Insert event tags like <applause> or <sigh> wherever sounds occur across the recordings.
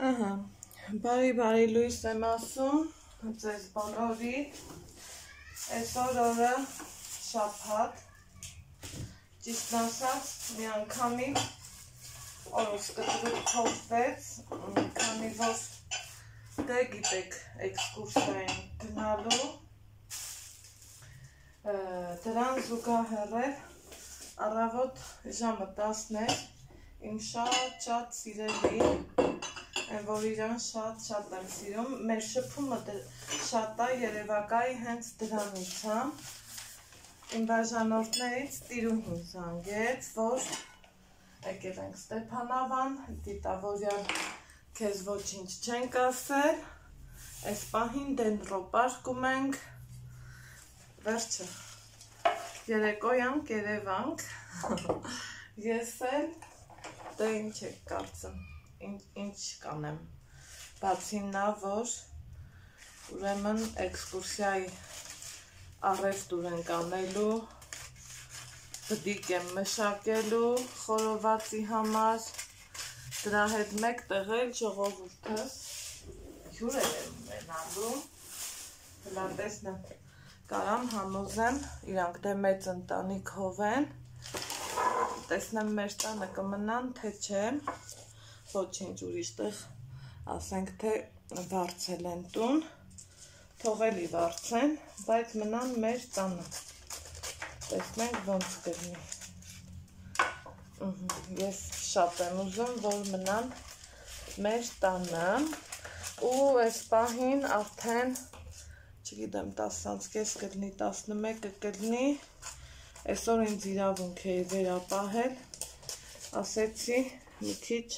Ահա։ Բարի բարի լույս եմ ասում ձեզ բոլորի։ Այսօր օրը շաբաթ։ Ճիշտ ասած, մի անգամի օրս կտրուկ փոխվեց, քանի որ դե գիտեք, էքսկուրսիա են գնալու։ Դրան զուգահեռ առավոտ ժամը 10-ն էր իմ շատ-շատ սիրելի են, որ իրան շատ-շատ եմ սիրում։ Մեր շփումը շատ է երևակայի հենց դրանից, հա։ Իմ բաժանորդներից տիրուհին զանգեց, որ եկել ենք Ստեփանավան, դիտավորյալ քեզ ոչինչ չենք ասել։ Այս պահին դենտրոպարկում ենք։ Վերջը։ Երեկոյան կերևանք։ <laughs> Ես էլ դե ինչ եք կարծում ինչ կանեմ։ Բացի նա, որ ուրեմն էքսկուրսիայի առևտուր ենք անելու, բդիկ եմ մշակելու խորովածի համար, դրա հետ մեկ տեղել ժողովուրդս հյուրեր եմ մենալու, հլա տեսնեմ, կարամ համոզեմ, իրանք դե մեծ ընտանիք հով են, տեսնեմ մեր տանը կմնան, թե չէ, ոչինչ ուրիշտեղ ասենք թե վարձել են տուն, թողելի վարձեն, բայց մնան մեր տանը։ Տեսնենք ոնց կրնի։ Ես շատ եմ ուզում, որ մնան մեր տանը ու այս պահին արդեն չգիտեմ 10-ից կես կլնի 11 կլնի այսօր ինձ իրավունք է վերապահել ասեցի մի քիչ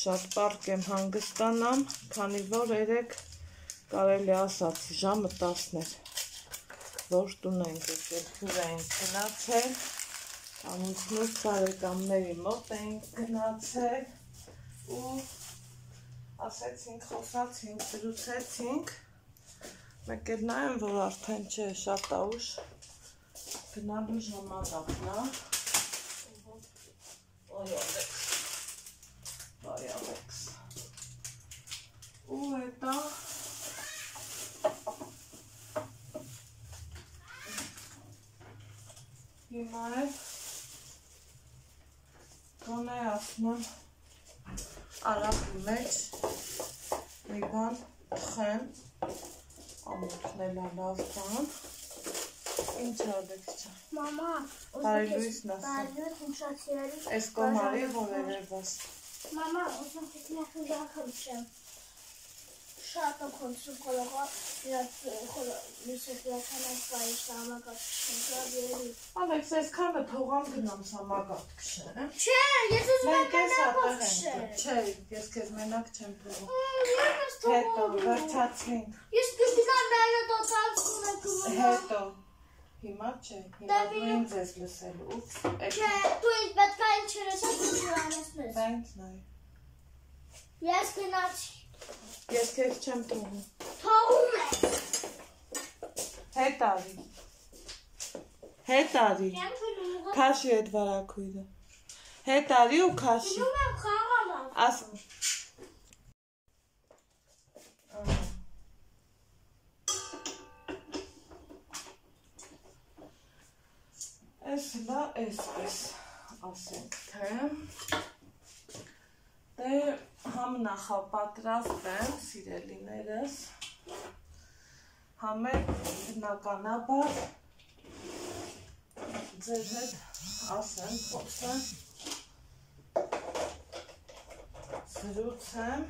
շատ պարկ եմ հանգստանամ, քանի որ երեք կարելի ասած ժամը 10-ն էր, որ տուն ենք եկել, հյուր ենք գնացել, ամուսնուս բարեկամների մոտ ենք գնացել ու ասեցինք, խոսացինք, զրուցեցինք, մեկ էլ նայեմ, որ արդեն չէ շատ աուշ գնալու ժամանակն է։ Ոյ, Fireworks. Ու հետա հիմա էլ գոնե ասնեմ արապի մեջ մի բան թխեմ ամոթնել լավ բան ինչ ադեք չա Մամա, բարի լույսն ասա բարի լույս, այս կոմարի որ երևաս Մամա, ուզում թեքնախն գախում չեմ։ Շատ խնդրում խորողա իրաց լուսեքիական այս բայի շամակատ քշնքավ Ալեքս, այսքանը թողամ գնամ սամակատ քշեմ։ Չէ, ես ուզում եմ կնապով քշել։ Չէ, ես քեզ մենակ չեմ թողում։ Հետո վերջացին։ Ես դժգան նայել տոտալ ունեմ։ Հետո Հիմա չէ, հիմա դու ինձ ես լսելու։ Չէ, դու ինձ պետք է ինչ երեսած ինչ անեսնես։ Բանք նայ։ Ես գնացի։ Ես քեզ չեմ թողում։ Թողում ես։ Հետ արի։ Հետ արի։ Քաշի այդ վարակույրը։ Հետ արի ու քաշի։ Ուզում եմ խաղալ։ Ասում։ Այս լա այսպես ասենք թե դե համ նախապատրաստ եմ սիրելիներս համ էլ բնականաբար ձեր հետ ասեմ, խոսեմ զրուցեմ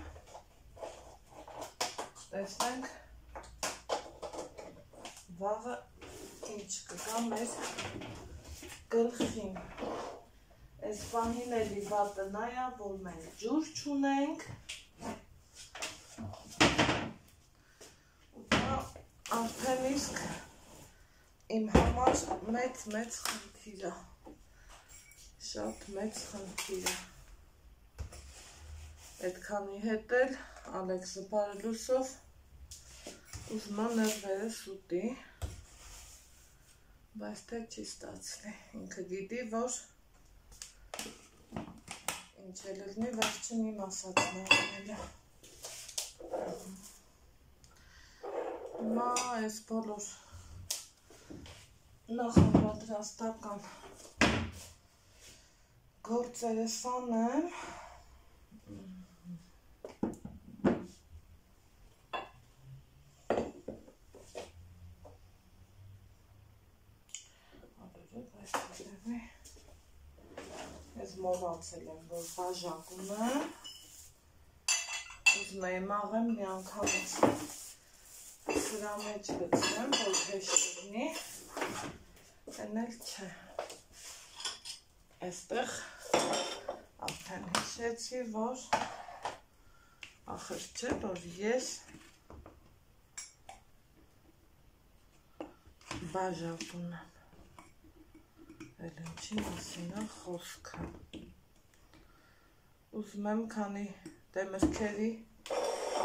տեսնենք վաղը ինչ կգա մեր գլխին։ Այս պահին էլի վատը նայա, որ մենք ջուր չունենք։ Ու դա արդեն իսկ իմ համար մեծ-մեծ խնդիր է։ Շատ մեծ խնդիր է։ Այդքանի հետ էլ Ալեքսը բարելուսով ուզում է ներվերս ուտի բայց թե չի ստացվի։ Ինքը գիտի, որ Ինչ է լնի վերջին իմ ասածն է անելը։ Հիմա այս բոլոր նախապատրաստական գործերը սանեմ։ Ես մոռացել եմ, որ բաժակում եմ։ Ուզում եմ աղեմ մի անգամից սրա մեջ գցնեմ, որ հեշտ լինի։ էլ չէ։ Այստեղ արդեն հիշեցի, որ ախր չէ, որ ես բաժակ ունեմ։ Էլ ինչի մասին է խոսքը։ Ուզում եմ, քանի դեմրքերի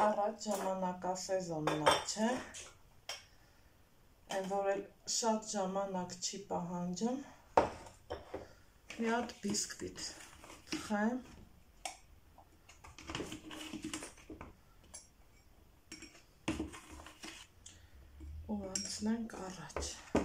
առաջ ժամանակա սեզոնն է, չէ։ Այն որ էլ շատ ժամանակ չի պահանջում։ Մի հատ բիսկվիտ խեմ։ Ու անցնենք առաջ։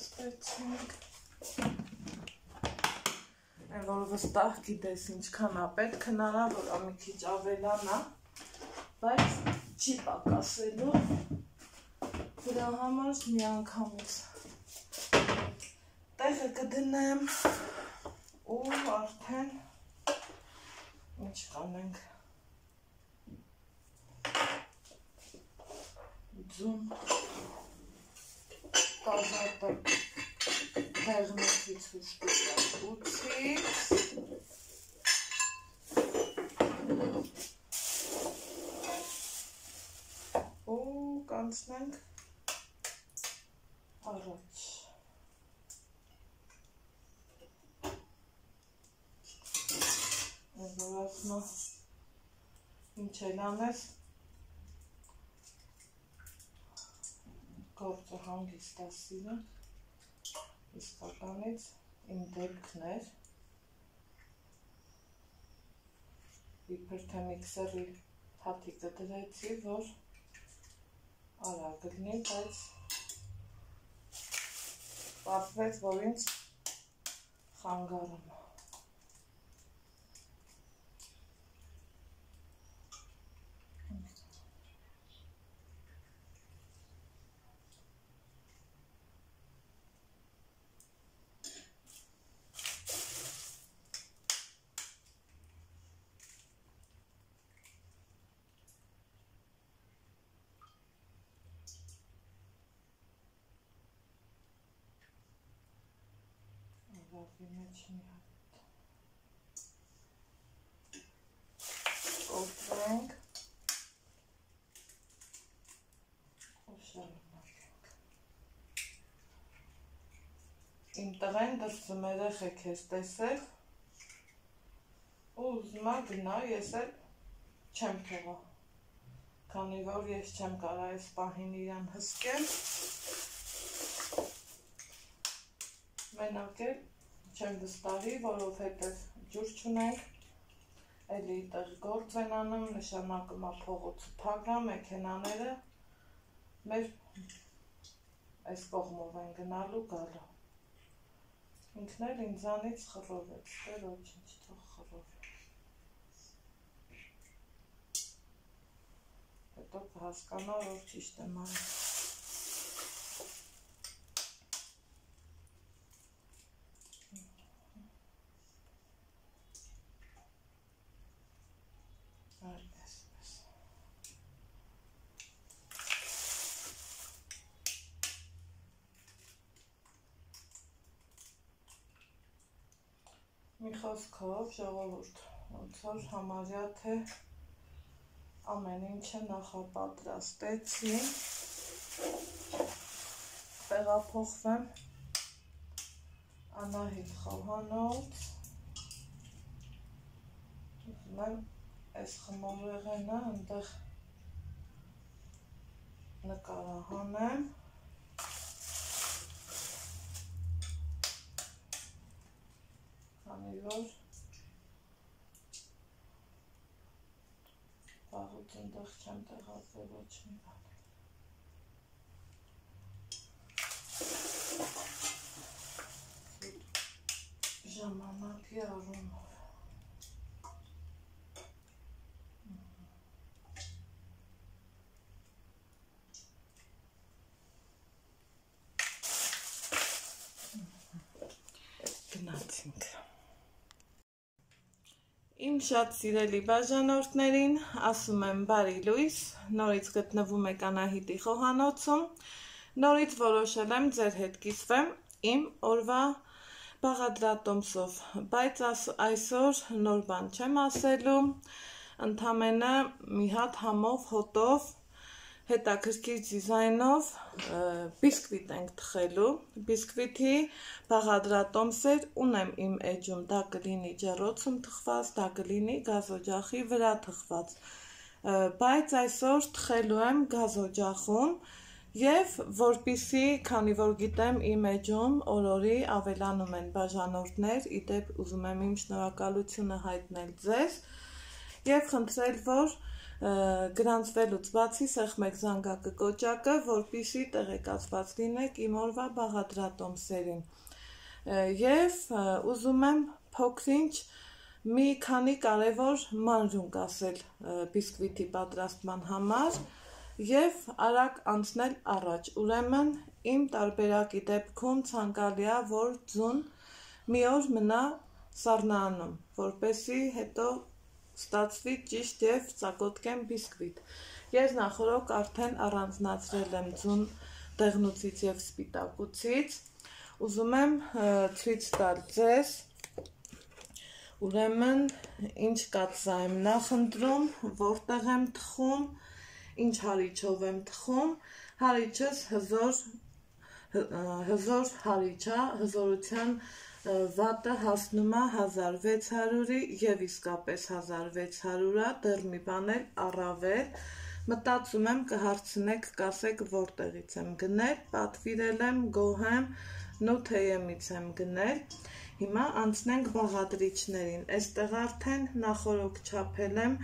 ստացվեցինք։ Այն որ վստահ գիտես ինչքան է պետք հնարավոր է մի քիչ ավելանա, բայց չի պակասելու։ Դրա համար մի անգամից տեղը կդնեմ ու արդեն ինչ կանենք ձուն կազատը դեղնեցից հուշտուկացուցից ու կանցնենք առաջ որ ասնա ինչ էլ անես գործը հանգիստ է սիրը, իսկականից իմ դեպքն էր, իբր թե միքսերի հատիկը դրեցի, որ արագ լինի, բայց պատվեց, որ ինձ խանգարում վավի մի հատ շարունակենք իմ տղեն դրսում երեխեք ես տեսել ու ուզում է գնա ես էլ չեմ թողա քանի որ ես չեմ կարա այս պահին իրան հսկել մենակ էլ չեմ վստահի, որովհետև ջուր չունենք, էլի տեղ գործ են անում, նշանակում է փողոցը փագա, մեքենաները մեր այս կողմով են գնալու գալու։ Ինքն էլ ինձանից խռովեց, դե ոչինչ թող խռովի։ Հետո կհասկանա, որ ճիշտ եմ անում։ Այդպես։ Մի խոսքով ժողովուրդ, ոնց որ համարյա թե ամեն ինչը նախապատրաստեցի։ Տեղափոխվեմ Անահիտ խոհանոց։ Ուզում եմ այս խմորեղենը այնտեղ նկարահանեմ։ Քանի որ վաղուց այնտեղ չեմ տեղացել ոչ մի բան։ Ժամանակի առումով Իմ շատ սիրելի բաժանորդներին ասում եմ բարի լույս, նորից գտնվում եք Անահիտի խոհանոցում, նորից որոշել եմ ձեր հետ կիսվեմ իմ օրվա բաղադրատոմսով, բայց այսօր նոր բան չեմ ասելու, ընդամենը մի հատ համով հոտով հետաքրքիր դիզայնով բիսկվիտ ենք թխելու։ Բիսկվիթի բաղադրատոմսեր ունեմ իմ էջում, դա կլինի ջեռոցում թխված, դա կլինի գազօջախի վրա թխված։ Բայց այսօր թխելու եմ գազօջախում Եվ որpիսի, քանի որ գիտեմ իմ էջում օրորի ավելանում են բաժանորդներ, իդեպ ուզում եմ իմ շնորհակալությունը հայտնել ձեզ եւ խնդրել, որ գրանցվելուց բացի սեղմեք զանգակը կոճակը, որպիսի տեղեկացված լինեք իմ օրվա բաղադրատոմսերին։ Եվ ուզում եմ փոքրինչ մի քանի կարևոր մանրունք ասել բիսկվիտի պատրաստման համար եւ արագ անցնել առաջ։ Ուրեմն իմ տարբերակի դեպքում ցանկալի է, որ ձուն մի օր մնա սառնանում, որպեսի հետո ստացվի ճիշտ եւ ծակոտկեն բիսկվիտ։ Ես նախորոք արդեն առանձնացրել եմ ձուն դեղնուցից եւ սպիտակուցից։ Ուզում եմ ցույց տալ ձեզ Ուրեմն ինչ կաթսա եմ նախընտրում, որտեղ եմ թխում, ինչ հարիչով եմ թխում, հարիչս հզոր հզոր հարիչ է, հզորության վատը հասնում է 1600-ի եւ իսկապես 1600-ա, դեռ մի բան էլ առավել։ Մտածում եմ կհարցնեք, կասեք որտեղից եմ գնել, պատվիրել եմ, գոհ եմ, նոթեյեմից եմ գնել։ Հիմա անցնենք բաղադրիչներին։ Այստեղ արդեն նախորոք չափել եմ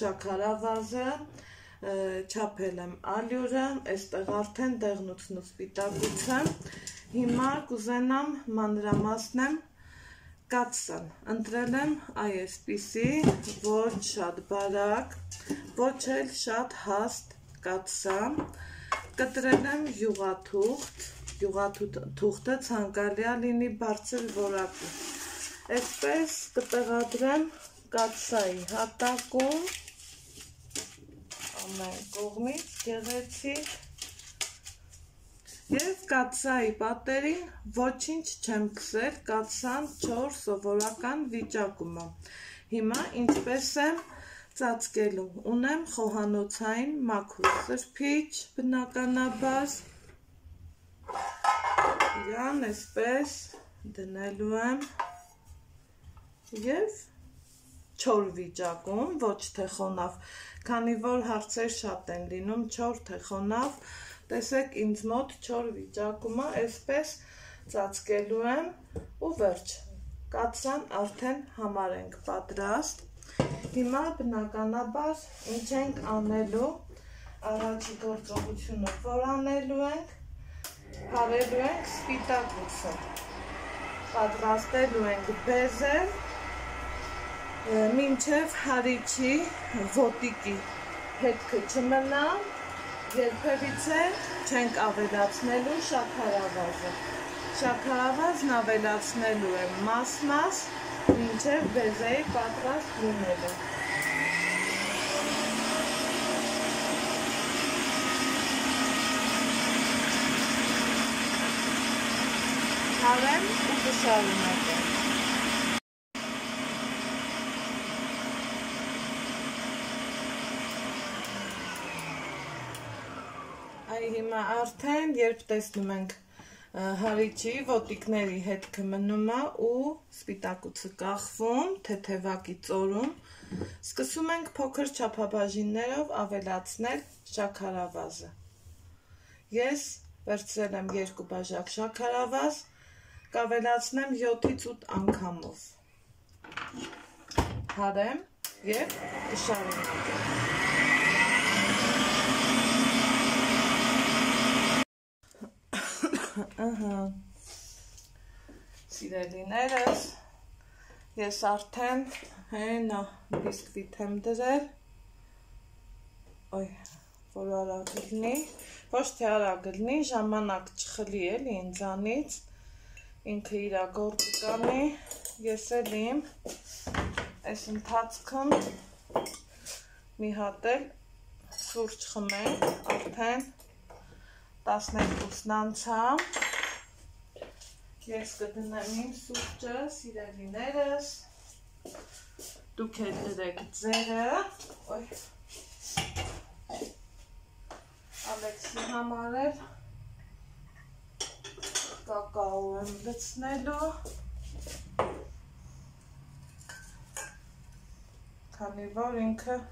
շաքարավազը, չափել եմ ալյուրը, այստեղ արդեն դեղնուցն ու սպիտակուցը Հիմա կուզենամ մանրամասնեմ կաթսան։ Ընտրել եմ այսպիսի ոչ շատ բարակ, ոչ էլ շատ հաստ կաթսա։ Կտրել եմ յուղաթուղթ, յուղաթուղթը ցանկալի է լինի բարձր որակի։ Այսպես կտեղադրեմ կաթսայի հատակում ամեն կողմից գեղեցիկ Եվ կաթսայի պատերին ոչինչ չեմ քսել, կաթսան 4 սովորական վիճակում է։ Հիմա ինչպես եմ ծածկելու։ Ունեմ խոհանոցային մաքուր սրբիչ, բնականաբար։ Իրան այսպես դնելու եմ եւ չոր վիճակում, ոչ թե խոնավ, քանի որ հարցեր շատ են լինում, չոր թե խոնավ, Տեսեք ինձ մոտ 4 վիճակում է, այսպես ծածկելու եմ ու վերջ։ Կացան արդեն համար ենք պատրաստ։ Հիմա բնականաբար ինչ ենք անելու, առաջի գործողությունը որ անելու ենք, հարելու ենք սպիտակուցը, պատրաստելու ենք բեզել, մինչև հարիչի ոտիկի հետքը չմնա, երբևիցե չենք ավելացնելու շաքարավազը։ Շաքարավազն ավելացնելու եմ մաս-մաս, մինչև բեզեի պատրաստ լինելը։ Հարեմ ու կշարունակեմ։ Այ հիմա արդեն երբ տեսնում ենք ա, հարիճի ոտիկների հետքը մնում է ու սպիտակուցը կախվում, թեթևակի ծորում, սկսում ենք փոքր չափաբաժիններով ավելացնել շաքարավազը։ Ես վերցրել եմ երկու բաժակ շաքարավազ, կավելացնեմ 7-ից 8 անգամով։ Հարեմ եւ կշարունակեմ։ Ահա։ Սիրելիներս, ես արդեն հենա բիսկվիթ եմ դրել։ Ոյ, որ արագ լինի, ոչ թե արագ լինի, ժամանակ չխլի էլի ինձանից։ Ինքը իր գործը կանի, ես էլ իմ այս ընթացքում մի հատ էլ սուրճ խմենք, արդեն 12-ն անցամ։ Ես կդնեմ իմ սուրճը, սիրելիներս։ Դուք էլ դրեք ձերը։ Ալեքսի համար էլ կակաո եմ լցնելու։ Քանի որ ինքը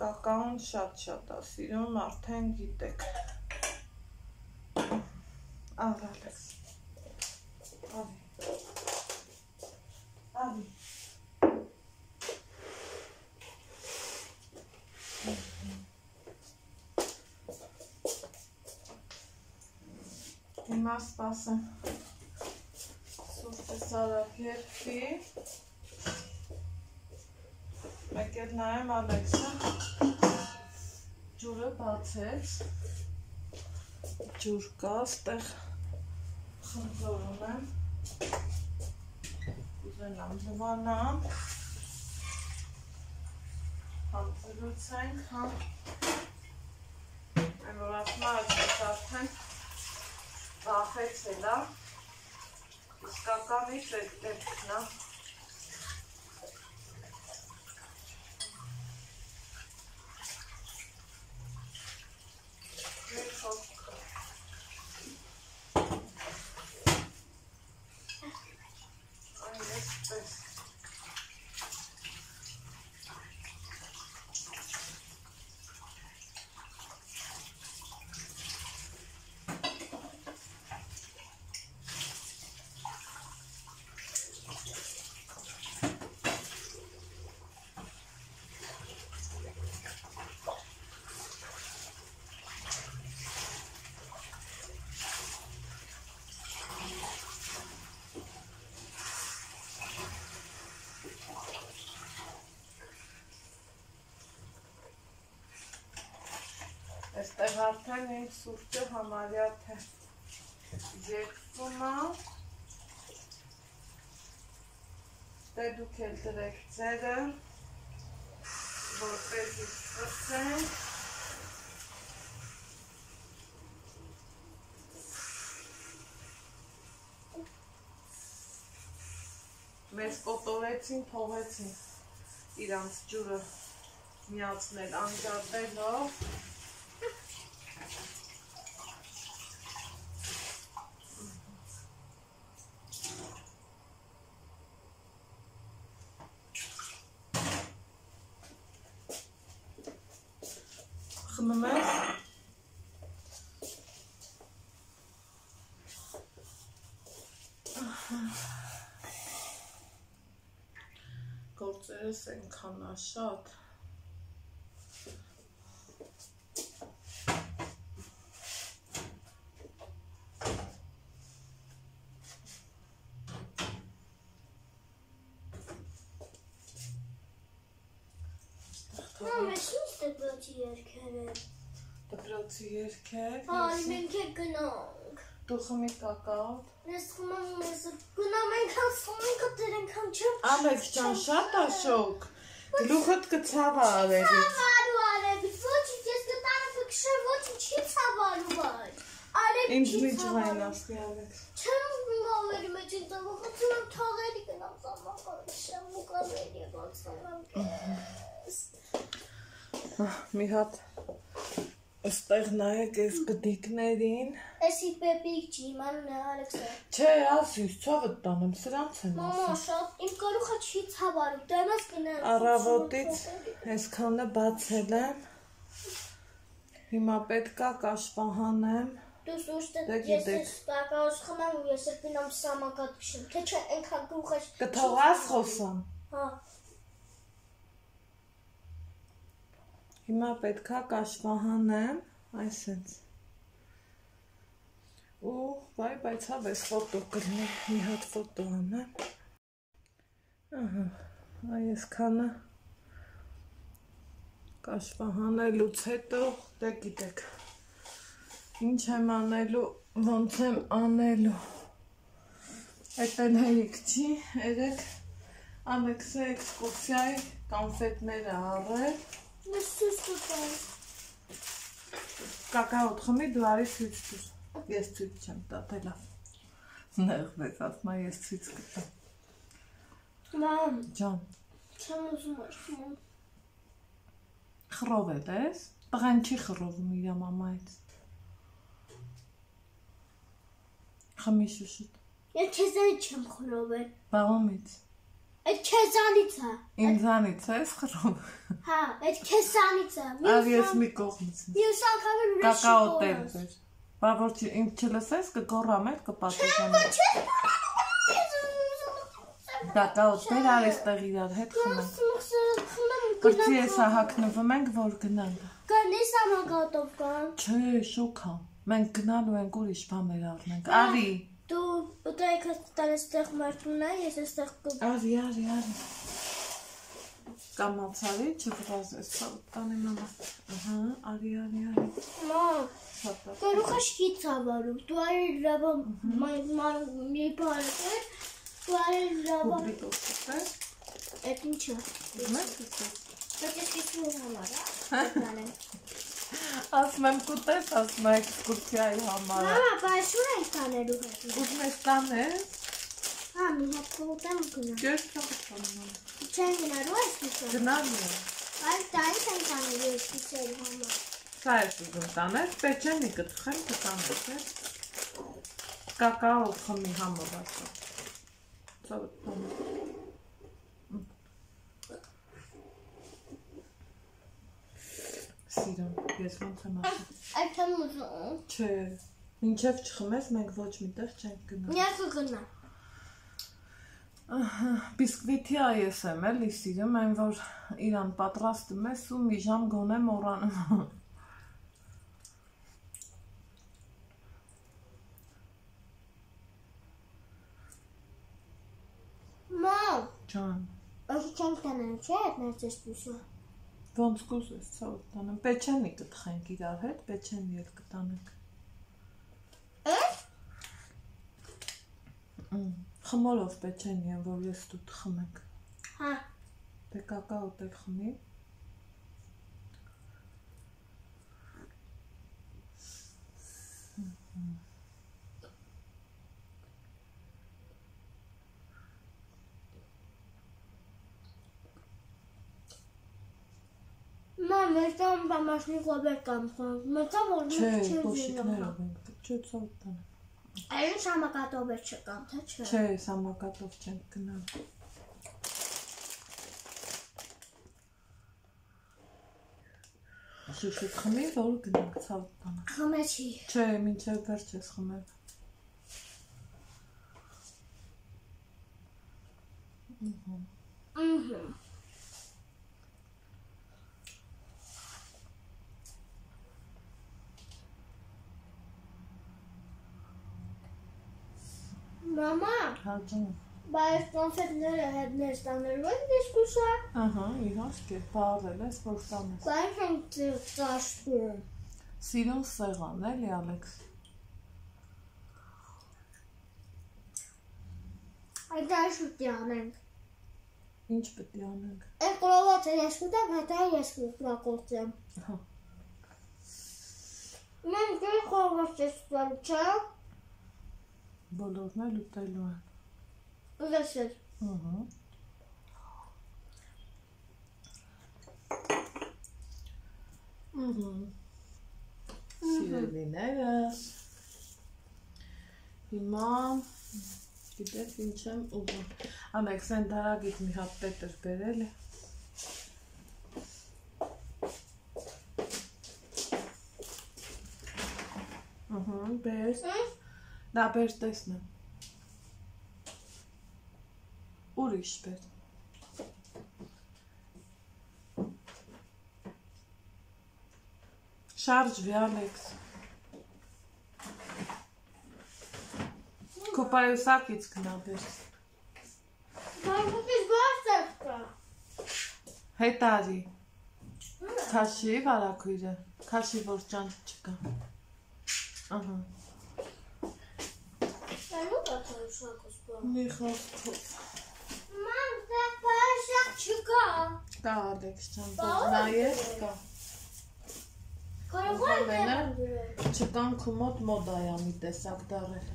կակաոն շատ-շատ է սիրում, արդեն գիտեք։ Ալ Ալեքս։ Ալի։ Ալի։ Հիմա սպասեմ։ Սուրճը սարավ երկի։ Մեկ էլ նայեմ Ալեքսը ջուրը բացեց։ Ջուր կա, ստեղ խնձորում եմ։ Ուզենամ լվանամ։ Համ ծրուցենք, համ այն որ ասում այս արդեն վախեցել է։ Իսկականից այդ դեպքն է։ Մեր խոսքը։ Այն էսպես։ Այստեղ արդեն իմ սուրճը համարյա թե երկվում է։ Դե դուք էլ դրեք ձերը, որպեսի սկսեն։ Մեզ կոտորեցին, թողեցին իրանց ջուրը միացնել անջատելով։ Խմում ես։ Գործերս ենքան է շատ։ Մամա, ինչ դպրոցի երկերը։ Դպրոցի երկեր։ Այ մենք էլ գնանք։ Դու խմի կակաո։ Ես խմեմ ես գնամ այնքան սոմիկը դրենքան չեմ։ Ալեքս ջան, շատ է շոկ։ Գլուխդ կցավա արևից։ Ցավալու արևի, ոչինչ ես կտանը կքշե, ոչինչ չի ցավալու վայ։ Արևի Ինձ չի մի ցավալու։ ջղայն ասի Ալեքս։ Չեմ մովերի մեջ ինձ ողոցում եմ թաղերի գնամ սամական շեմ ու եմ։ Ահ, Մի հատ Այստեղ նայեք այս գդիկներին։ Էսի պեպիկ չի, մանուն է Ալեքսը։ Չէ, ասիս, ցավը տանեմ, սրանց Մամա, ասում։ շատ իմ կարողա չի ցավարու։ Դեմս կնա։ Առավոտից այսքանը բացել եմ։ Հիմա պետքա կաշվահանեմ։ Դու սուշտը Դե ես տակաս խմեմ ու ես երբինամ սամակատ քշեմ։ Թե չէ այնքան գուղը։ Կթողած խոսամ։ Հա։ Հիմա պետքա կաշվահանեմ, այսպես։ Ու բայ բայց հավ էս ֆոտո կլինի, մի հատ ֆոտո անեմ։ Ահա, այս քանը կաշվահանելուց հետո, դե գիտեք, ինչ եմ անելու, ոնց եմ անելու։ Այդ էլ հերիք չի, երեք Ալեքսը էքսկուրսիայի կոնֆետները առել։ კაკაო თხმი დვარი ცვიჭს. ეს ცვიჭჩამ დათელა. ნახბესაც მე ეს ცვიჭკა. მამ. ჯამ. ჩამოსულაშმო. ხროვედ ეს? ბღანჩი ხროვმია მამაიც. ხმიშუშით. ეთეზე ჩემ ხროვე. ბამამიც. Այդ քեզանից է։ Ինձանից ես խռովում։ Հա, այդ քեզանից է։ Ավ ես մի կողմից։ Մյուս անգամ էլ ուրիշ Կակաո շոկոլադ։ տեր բեր։ Բա որ ինձ չլսես կգոռամ էլ կպատասխանեմ։ Կակաո տեր արի ստեղ իրար հետ խմենք։ Բրցի էսա հակնվում ենք, որ գնանք։ Գնես ամագատով կան։ Չէ, շոքա։ Մենք գնալու ենք ուրիշ բաներ առնենք։ Արի։ Դու ուտայք տալ այստեղ մարդուն է, ես այստեղ կը Արի, արի, արի։ Կամացարի, չվրազես, տանի մամա։ Ահա, արի, արի, արի։ Մամ, Շատ է։ կարողա շքի ցավարու։ Դու արի լավա մի բան է։ Դու արի լավա այդ ինչը։ Դա ես քիչ համար է։ Ասում եմ կուտես, ասում եմ էքսկուրսիայի համար։ է։ Մամա, բայց շուր են կանելու հետ։ Ուզում ես տանես։ Հա, մի հատ կուտեմ գնա։ Ջեր չկապանում։ Չեն գնալու այս քիչը։ Գնալու է։ Բայց տայից են կանելու այս քիչերի համար։ Սա է ուզում տանել, պեչենի կտխեմ կտանես, է։ Կակաո խմի համար ասա։ Սա տանը։ Սիրուն, ես ոնց եմ ասում։ Այդ եմ ուզում։ Չէ, մինչև չխմես մենք ոչ միտեղ չենք գնա։ Միա կգնա։ Ահա, բիսկվիթի այս եմ էլի սիրում, այն որ իրան պատրաստում ես ու մի ժամ գոնե մոռանում։ Մամ, Ջան, այս չեմ կանել, չէ՞, այդ ներծես դուսը։ ոնց կուզես ցավ տանեմ։ Պեչենի կտխենք իրար հետ, պեչենի էլ կտանենք։ Խմորով պեչենի են, որ ես դու խմենք։ Հա, Դե կակաո տեղ խմի։ մամ, տամ բամաշնի կոբեր կամ խոն։ Մտա որ Չէ, կոշիկներով են։ Չէ, ցավ տանեմ։ Այլ շամակատոբեր չկամ, թե չէ։ Չէ, սամակատով չենք գնալ։ Շուշուտ խմի, որ գնանք ցավ տանեմ։ Խմեցի։ Չէ, մինչև վերջ ես խմել։ Ահա։ Մամա, Հա ջան։ բայց կոնֆետները հետներ ստանելու են դիսկուսա։ Ահա, իհարկե, բարել ես, որ տանես։ Բայց են ծաշտում։ Սիրուն սեղան, էլի Ալեքս։ Այդաշուտի անենք։ Ինչ պետք է անենք։ Այդ կրովացը ես կուտեմ, հետո ես կուտակործեմ։ Հա։ Մենք դե կրովացը ստալ, չէ։ Բոլորն էլ ուտելու են։ Ուզեսեր։ Ահա։ Ահա։ Սիրելիներս։ Հիմա գիտեք ինչ եմ ուզում։ Անեքսեն դարագից մի հատ պետր բերել է։ Ահա, բես։ Դա բեր տեսնեմ։ Ուրիշ բեր։ Շարժվի Ալեքս։ Կոպայուսակից գնա բեր։ Բarbukis գործը։ Հետարի։ Քաշի վարակույրը։ Քաշի որ ճան չկա։ Ահա։ Դու կաթոշակոս բա։ Մի խոսքով։ դա չկա։ Կա Ալեքս ջան, Կա, որ նայես կա։ Կարող Ուրեմն, եմ։ Չկան քո մոտ մոդայա մի տեսակ դարել։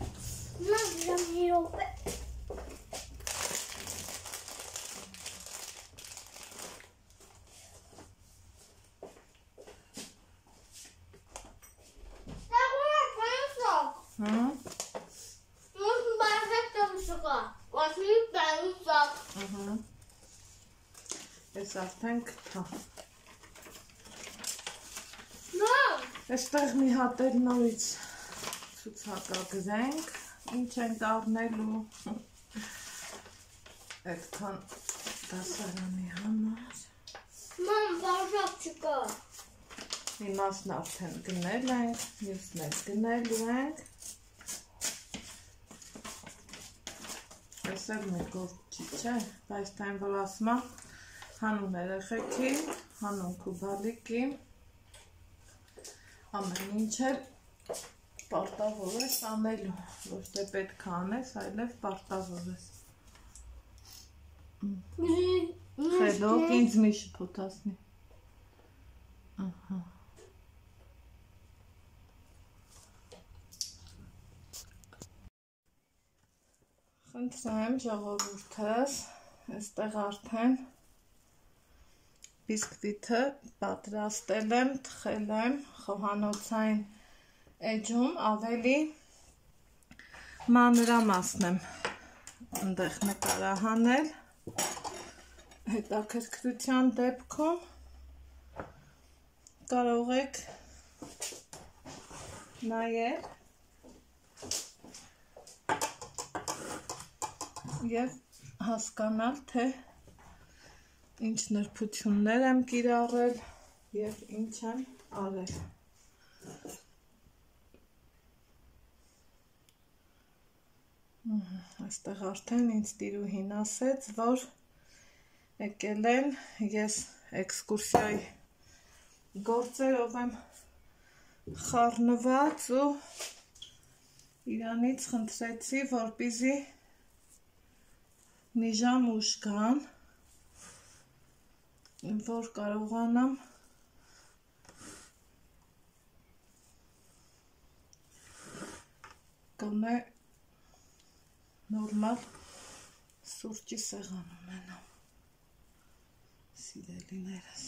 Մամ, դա մի րոպե։ Դա ո՞ր պայուսակ։ Հա։ Մոտ բարակ տամսակա։ Ոսի պայուսակ։ Ահա։ Ես արդեն կթա։ Այստեղ մի հատ էլ նորից ցուցակագրենք, ինչ ենք առնելու։ Այդքան դասարանի համար։ մամ, բարակ չկա։ Մի մասն արդեն գնել ենք, մյուսն էլ գնելու ենք։ Ես էլ մի գործի չէ, բայց տայն որ հանուն երեխեքի, հանուն քուբալիկի, ամեն ինչ էլ պարտավոր ես անելու, ոչ թե պետք անես, այլև պարտավոր ես։ Խելոք ինձ մի շփոթացնի։ Ահա։ Խնդրեմ ժողովուրդս, այստեղ արդեն բիսկվիթը պատրաստել եմ, թխել եմ խոհանոցային էջում ավելի մանրամասն եմ ընդեղ նկարահանել հետաքրքրության դեպքում կարող եք նայել եւ հասկանալ թե ինչ նրբություններ եմ կիրառել եւ ինչ եմ արել Այստեղ արդեն ինձ տիրուհին ասեց, որ եկել են ես էքսկուրսիայի գործերով եմ խառնված ու իրանից խնդրեցի, որպիզի մի ժամ ուշ գան, որ կարողանամ կոնե նորմալ սուրճի սեղան ունենամ սիրելիներս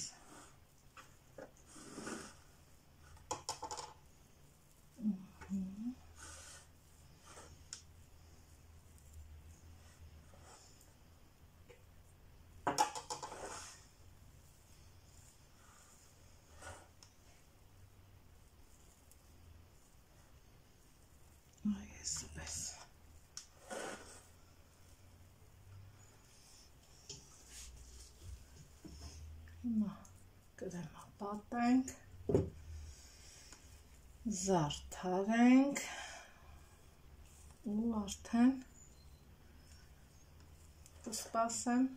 Այս պես Հիմա կրեմա պատենք, զարդարենք ու արդեն կսպասեմ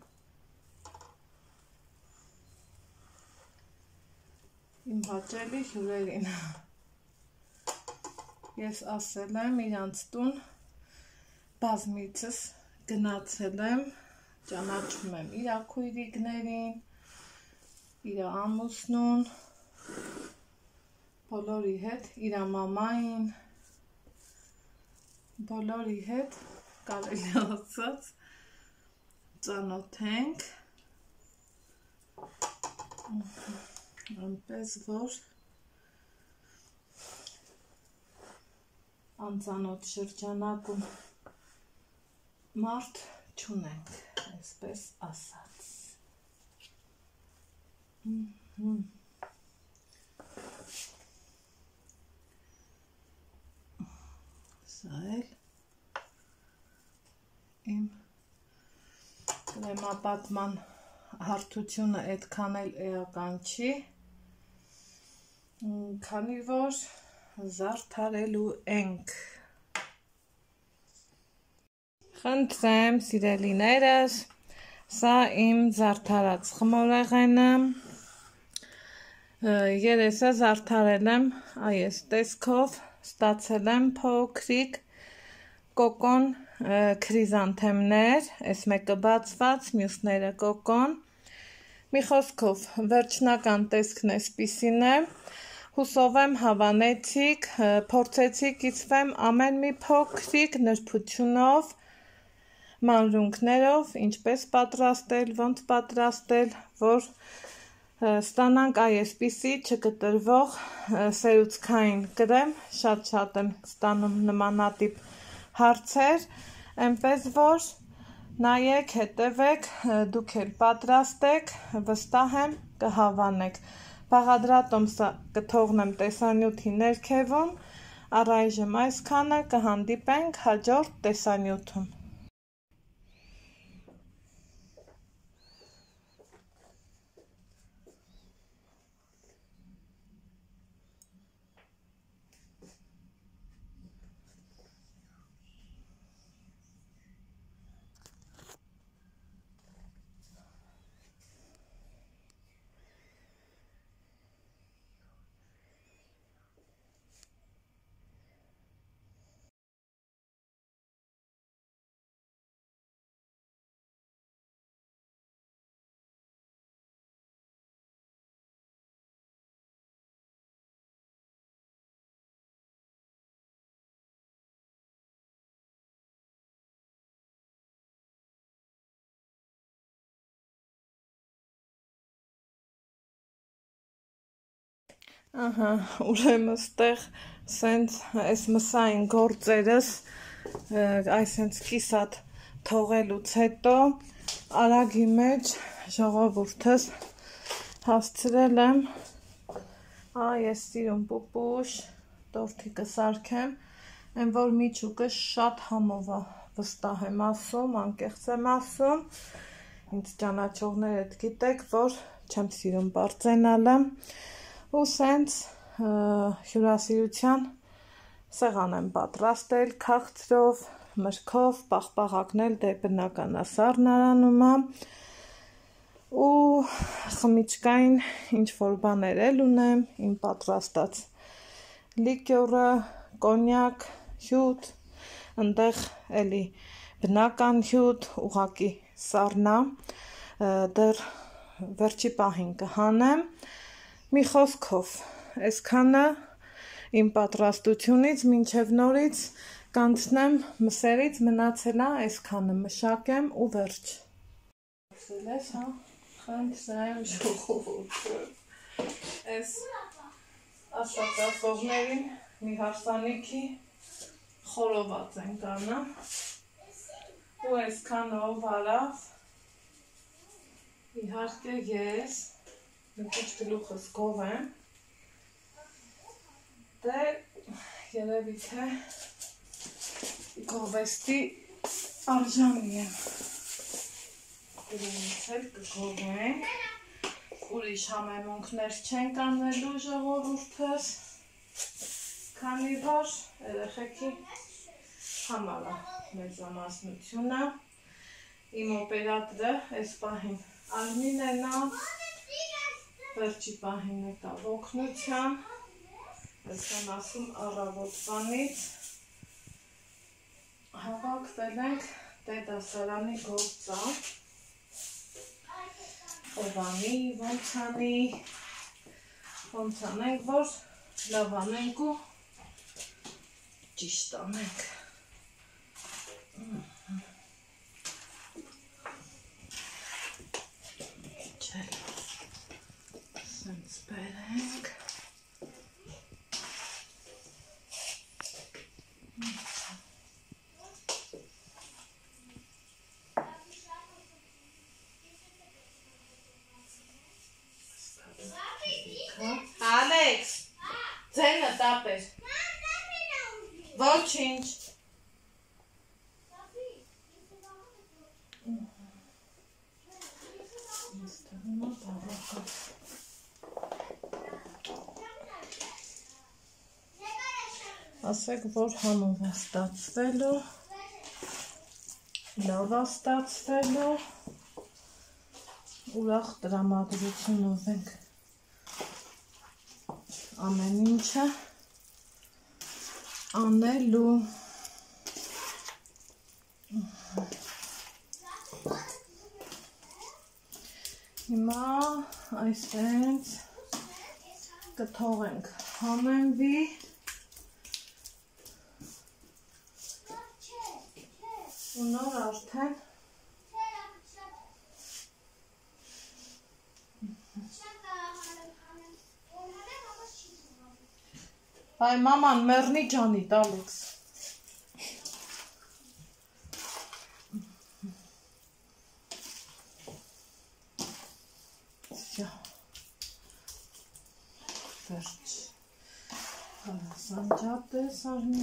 իմ հաճելի հյուրերին։ Ես ասել եմ իրանց տուն բազմիցս գնացել եմ, ճանաչում եմ իր քույրիկներին, իր ամուսնուն, բոլորի հետ, իր մամային, բոլորի հետ կարելի ասած ծանոթենք այնպես որ անծանոթ շրջանակում մարդ չունենք, այսպես ասած։ Սա էլ իմ կլեմապատման հարթությունը այդքան էլ էական չի, քանի որ զարդարելու ենք։ Խնդրեմ, սիրելիներս, սա իմ զարդարած խմորեղենը, երեսը զարդարել եմ այս տեսքով, ստացել եմ փոքրիկ կոկոն քրիզանթեմներ, այս մեկը բացված, մյուսները կոկոն։ Մի խոսքով, վերջնական տեսքն էսպիսին է։ Հուսով եմ հավանեցիք, փորձեցիք գիծվեմ ամեն մի փոքրիկ նրբությունով, մանրունքներով, ինչպես պատրաստել, ոնց պատրաստել, որ ստանանք այսպիսի չկտրվող սերուցքային կրեմ, շատ-շատ եմ ստանում նմանատիպ հարցեր, այնպես որ նայեք, հետևեք, դուք էլ պատրաստեք, վստահ եմ կհավանեք։ Բաղադրատոմսը կթողնեմ տեսանյութի ներքևում, առայժմ այսքանը կհանդիպենք հաջորդ տեսանյութում։ Ահա, ուրեմն ստեղ սենց այս մսային գործերս այսենց կիսատ թողելուց հետո արագի մեջ ժողովուրդս հասցրել եմ ա ես սիրում պուպուշ տորթի կսարքեմ են որ միջուկը շատ համով է վստահ եմ ասում անկեղծ եմ ասում ինձ ճանաչողներդ գիտեք որ չեմ սիրում բարձենալը ու սենց հյուրասիրության սեղան եմ պատրաստել քաղցրով, մրգով, պաղպաղակնել դե բնականասառնարանումա ու խմիչկային ինչ որ բաներ էլ ունեմ, իմ պատրաստած լիկյորը, կոնյակ, հյութ, ընդեղ էլի բնական հյութ, ուղակի սառնա, դեռ վերջի պահին կհանեմ, Մի խոսքով, այսքանը իմ պատրաստությունից մինչև նորից կանցնեմ մսերից մնացելա այսքանը մշակեմ ու վերջ։ Ասել ես, հա, խնդրեմ ժողովուրդը։ Այս ասածասողներին մի հարսանիքի խորոված են կանա ու այսքան ով արավ իհարկե ես մի քիչ գլուխս գով եմ։ Դե երևի թե գովեստի արժանի եմ։ Դրանից էլ կգովենք։ Ուրիշ համեմունքներ չեն կանելու ժողովուրդս, քանի որ երեխեքի համար է մեծամասնությունը։ Իմ օպերատորը այս պահին Արմինեն է, վերջի պահին եկա ոգնության, այսքան ասում առավոտվանից հավաքվել ենք տետասարանի գործա, խովանի, ոնցանի, ոնցանենք, որ լավանենք ու ճիշտ անենք։ Ալեքս, ձենը տապեր։ Ոչինչ։ Ասեք, որ համով է ստացվելու, լավ է ստացվելու, ուրախ տրամադրությունով ենք ամեն ինչը անելու Հիմա այսպես կթողենք համենվի ու նոր արդեն Այ մաման մեռնի ջանի տալուց։ Վերջ։ Սանջատ է, սարնի